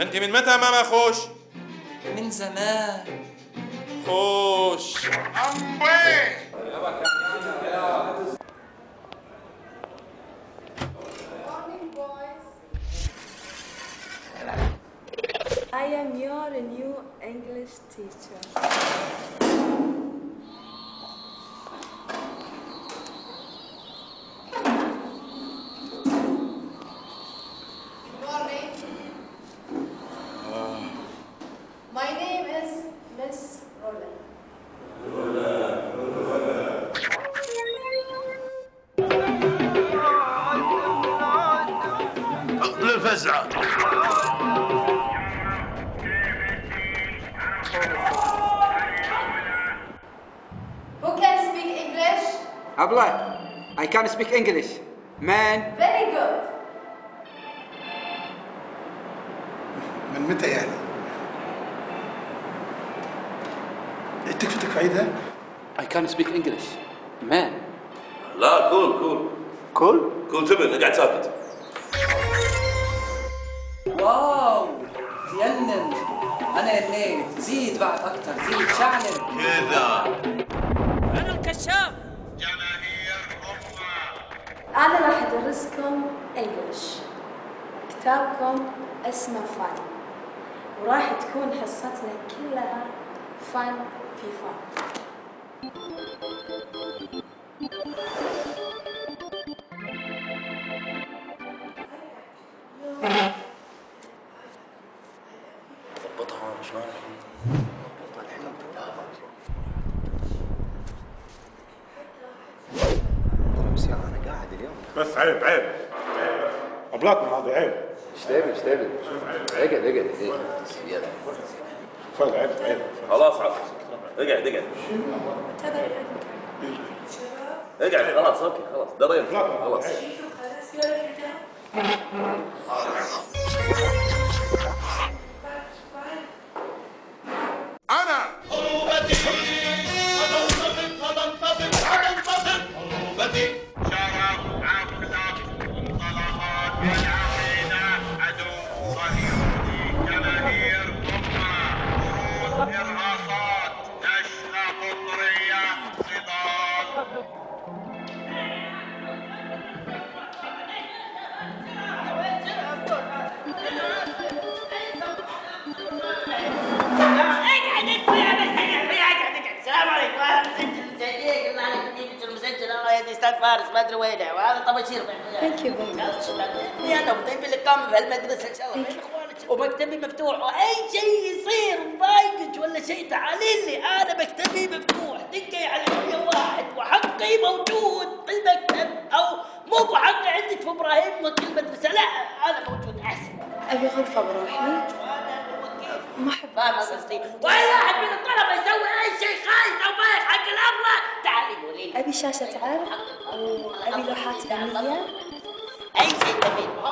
انت من متى ماما خوش؟ من زمان. خوش. I am your new English teacher. My name is Miss Roland. للفزعة Who can speak English? Abla, I can speak English. Man, Very good. من متى يعني؟ عيدها؟ I can speak English. Man. لا كول كول كل؟ كول تبن اقعد ساكت واو تينن أنا الليل زيد بعد أكتر زيد شعلل كذا أنا الكشاف أنا راح أدرسكم English. كتابكم اسمه فن. وراح تكون حصتنا كلها فن في فن. ضبطها شلون بس يا أنا قاعد اليوم بس عيب عيب ابلاطنا هذا عيب إيش تبي إيش تبي؟ اقعد اقعد خلاص عاد اقعد اقعد اقعد خلاص أوكي خلاص. درينا خلاص. أنا. فارس ما أدري وينه وهذا طباشير Thank you. very much. أنا وطيب اللي قام بهالمدرسه إن شاء الله. ومكتبي مفتوح. وأي شيء يصير مضايقك ولا شيء تعالي لي. أنا مكتبي مفتوح. دقي على 101 وحقي موجود بالمكتب أو مو بحقي عندك في إبراهيم وكيل مدرسة. لا أنا موجود. أحسن. أبي غرفة بروحي. ما أحب فاهم قصدي؟ واي واحد من الطلبة يسوي اي شيء خايس أو بايخ حق الابله تعالي قولي لي أبي شاشة عرض وأبي لوحات فنية. أي شيء تبين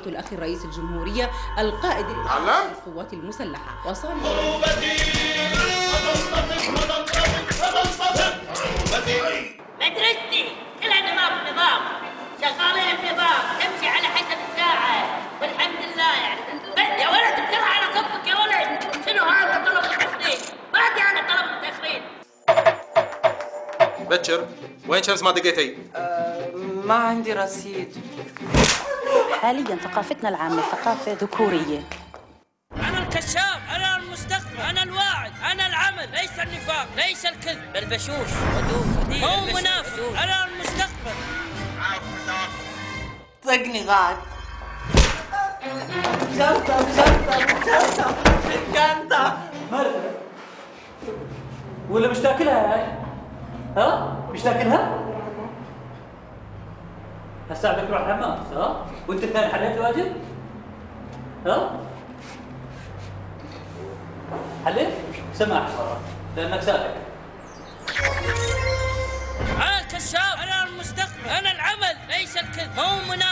فخامة الأخ رئيس الجمهورية القائد؟ للقوات المسلحة. وصار مدرستي كلها نظام نظام شغالين بنظام تمشي على حسب الساعة. والحمد لله يعني. يا ولد بسرعة على صفك يا ولد. شنو هذا طلب التخريج؟ ما ادري أنا طلب التخريج. بكر وين شمس ما دقيتي؟ ما عندي رصيد. حاليا ثقافتنا العامة ثقافة ذكورية. أنا الكشاف أنا المستقبل أنا الواعد أنا العمل ليس النفاق ليس الكذب. البشوش هو منافق أنا المستقبل طقني غاد. شنطة شنطة شنطة شنطة مرة ولا مش تاكلها هاي؟ ها؟ مش تاكلها؟ هسا بدك تروح الحمام ها؟ وانت الثاني حليت الواجب؟ ها؟ حليت؟ سماح مرة لأنك ساكت أنا الكشاف أنا المستقبل أنا العمل ليس الكذب هو منافق